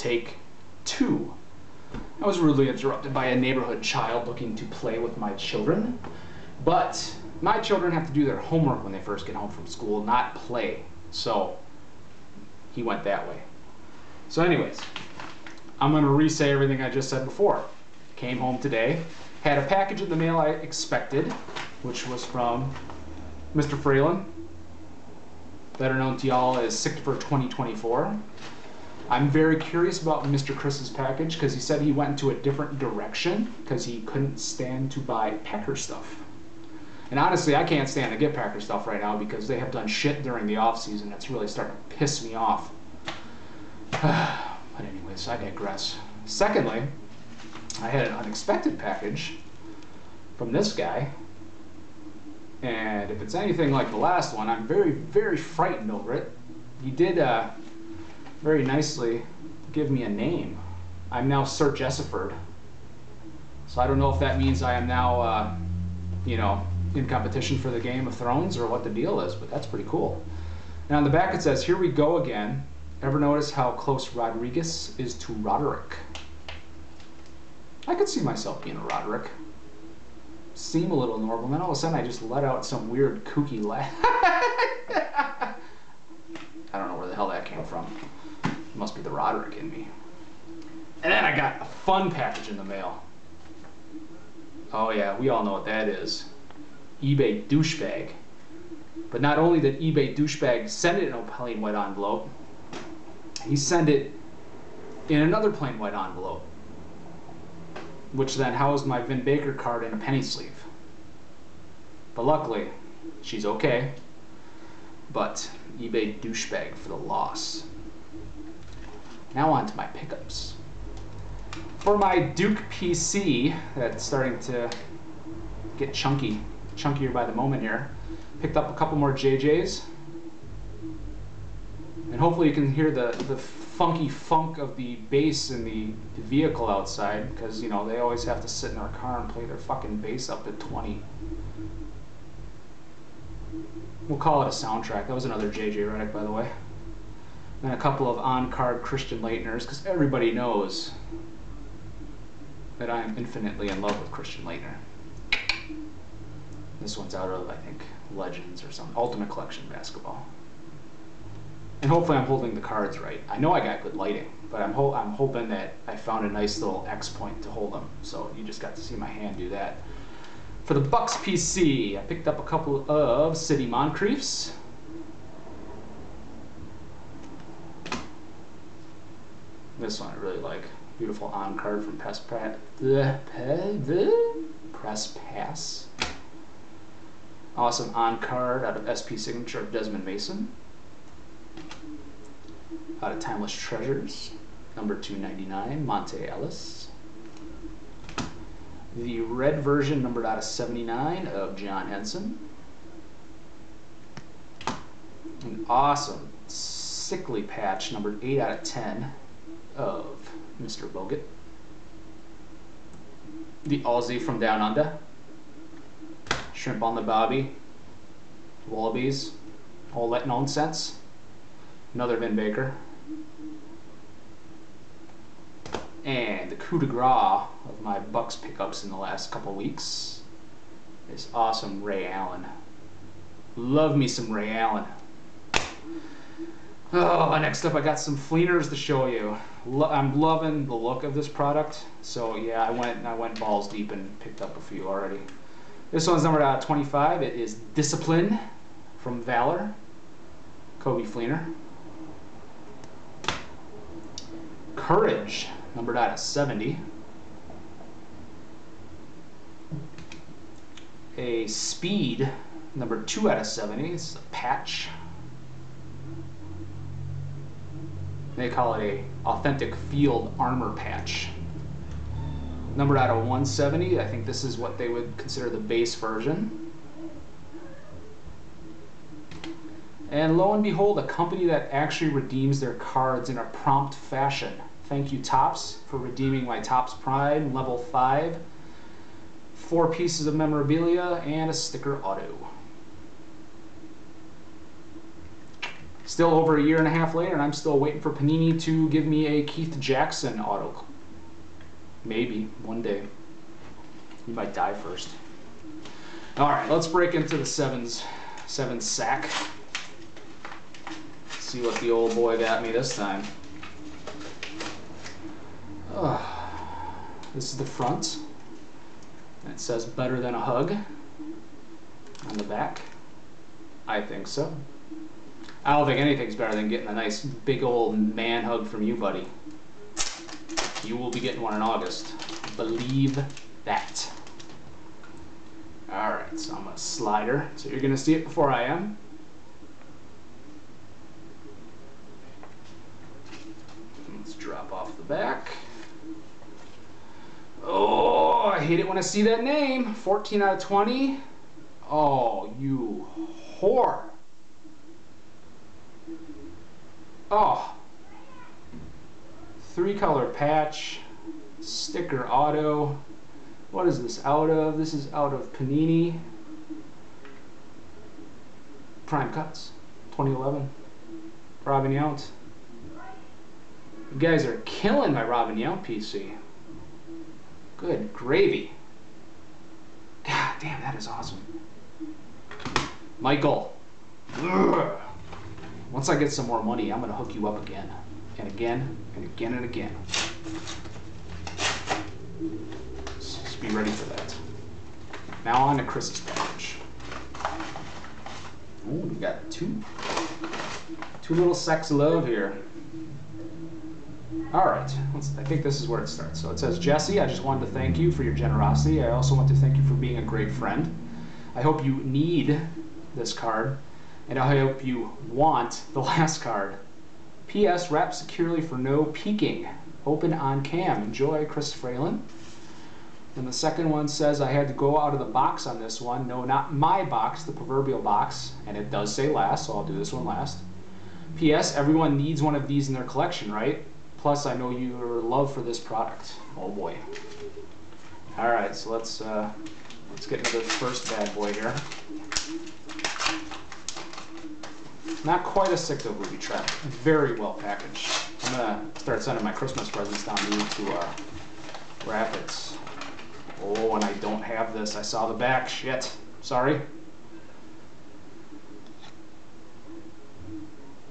Take two. I was rudely interrupted by a neighborhood child looking to play with my children. But my children have to do their homework when they first get home from school, not play. So he went that way. So, anyways, I'm going to re say everything I just said before. Came home today, had a package in the mail I expected, which was from Mr. Fralin, better known to y'all as Sick for 2024. I'm very curious about Mr. Chris's package because he said he went into a different direction because he couldn't stand to buy Packer stuff. And honestly, I can't stand to get Packer stuff right now because they have done shit during the off season that's really starting to piss me off. but anyways, I digress. Secondly, I had an unexpected package from this guy. And if it's anything like the last one, I'm very, very frightened over it. He did uh, very nicely give me a name. I'm now Sir Jessiford. So I don't know if that means I am now, uh, you know, in competition for the Game of Thrones or what the deal is, but that's pretty cool. Now on the back it says, here we go again. Ever notice how close Rodriguez is to Roderick? I could see myself being a Roderick. Seem a little normal, and then all of a sudden I just let out some weird kooky laugh. I don't know where the hell that came from. Must be the Roderick in me. And then I got a fun package in the mail. Oh yeah, we all know what that is eBay douchebag. But not only did eBay douchebag send it in a plain white envelope, he sent it in another plain white envelope, which then housed my Vin Baker card in a penny sleeve. But luckily, she's okay. But eBay douchebag for the loss. Now on to my pickups. For my Duke PC, that's starting to get chunky chunkier by the moment here. Picked up a couple more JJs. And hopefully you can hear the, the funky funk of the bass in the vehicle outside because, you know, they always have to sit in their car and play their fucking bass up at 20. We'll call it a soundtrack. That was another JJ Redick, by the way. And a couple of on-card Christian Laettners because everybody knows that I am infinitely in love with Christian Laettner. This one's out of, I think, Legends or some Ultimate Collection basketball. And hopefully I'm holding the cards right. I know I got good lighting, but I'm, ho I'm hoping that I found a nice little X point to hold them. So you just got to see my hand do that. For the Bucks PC, I picked up a couple of Sidney Moncriefs. This one I really like. Beautiful on card from Press, Press Pass. Awesome on card out of SP Signature of Desmond Mason. Out of Timeless Treasures, number 299, Monta Ellis. The red version, numbered out of 79, of John Henson. An awesome sickly patch, numbered 8 out of 10, of Mr. Bogut. The Aussie from Down Under. Shrimp on the Bobby, Wallabies, all that nonsense. Another Vin Baker. And the coup de grace of my Bucks pickups in the last couple weeks is awesome Ray Allen. Love me some Ray Allen. Oh, next up I got some Fleeners to show you. Lo I'm loving the look of this product. So yeah, I went I went balls deep and picked up a few already. This one's numbered out 25. It is Discipline from Valor. Coby Fleener. Courage, numbered out of 70. A Speed, number 2 out of 70. It's a patch. They call it a authentic field armor patch numbered out of 170. I think this is what they would consider the base version. And lo and behold, a company that actually redeems their cards in a prompt fashion. Thank you, Topps, for redeeming my Topps Prime Level 5. Four pieces of memorabilia and a sticker auto. Still over a year and a half later, and I'm still waiting for Panini to give me a Keith Jackson auto. Maybe one day. You might die first. All right, let's break into the sevens, seven sack. See what the old boy got me this time. Oh, this is the front. It says better than a hug on the back. I think so. I don't think anything's better than getting a nice big old man hug from you, buddy. You will be getting one in August. Believe that. Alright, so I'm a slider. So you're going to see it before I am. Let's drop off the back. Oh, I hate it when I see that name. 14 out of 20. Oh, you whore. Oh. Three color patch. Sticker auto. What is this out of? This is out of Panini. Prime Cuts. 2011. Robin Yount. You guys are killing my Robin Yount PC. Good gravy. God damn, that is awesome. Michael. Ugh. Once I get some more money, I'm going to hook you up again. And again, and again, and again. So just be ready for that. Now on to Chris's package. Oh, we got two. Two little sacks of love here. All right, I think this is where it starts. So it says, Jesse, I just wanted to thank you for your generosity. I also want to thank you for being a great friend. I hope you need this card, and I hope you want the last card. P.S. Wrap securely for no peeking. Open on cam. Enjoy, Chris Fralin. And the second one says I had to go out of the box on this one. No, not my box, the proverbial box. And it does say last, so I'll do this one last. P.S. Everyone needs one of these in their collection, right? Plus, I know your love for this product. Oh boy. All right, so let's uh, let's get into the first bad boy here. Not quite a sick of booby trap. Very well packaged. I'm gonna start sending my Christmas presents down to you to uh, wrap it. Oh, and I don't have this. I saw the back. Shit. Sorry.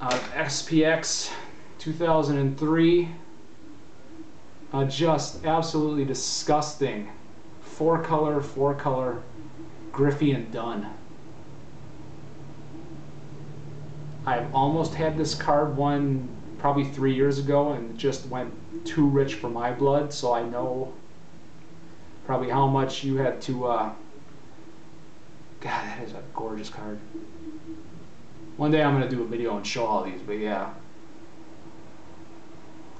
Uh, SPX 2003. Uh, just absolutely disgusting. Four color, four color, Griffey and Dunn. I've almost had this card one probably three years ago and just went too rich for my blood, so I know probably how much you had to. Uh, God, that is a gorgeous card. One day I'm to do a video and show all these, but yeah.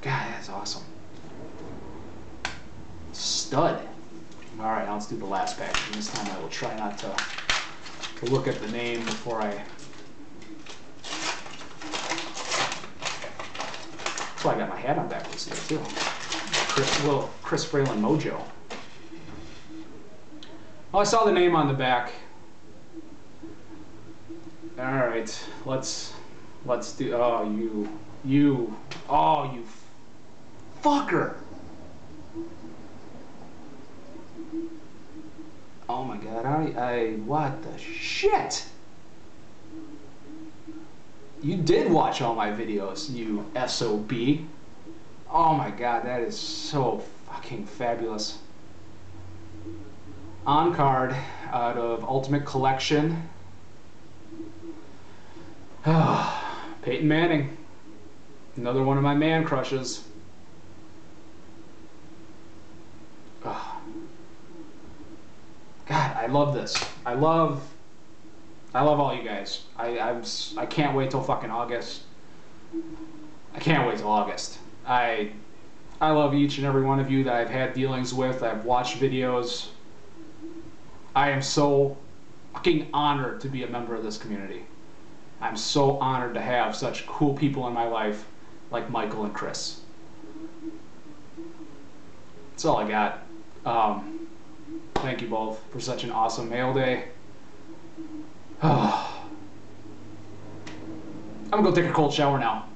God, that's awesome. Stud. All right, now let's do the last package. And this time I will try not to, to look at the name before I. That's why I got my hat on backwards here too. Chris, Chris Fralin mojo. Oh, I saw the name on the back. All right, let's let's do. Oh, you, you, oh, you fucker. Oh my god, I, I, what the shit? You did watch all my videos, you SOB. Oh my god, that is so fucking fabulous. On card out of Ultimate Collection. Peyton Manning. Another one of my man crushes. God, I love this. I love, I love all you guys. I I'm, I can't wait till fucking August. I can't wait till August. I I love each and every one of you that I've had dealings with. I've watched videos. I am so fucking honored to be a member of this community. I'm so honored to have such cool people in my life like Michael and Chris. That's all I got. Um, Thank you both for such an awesome mail day. I'm gonna go take a cold shower now.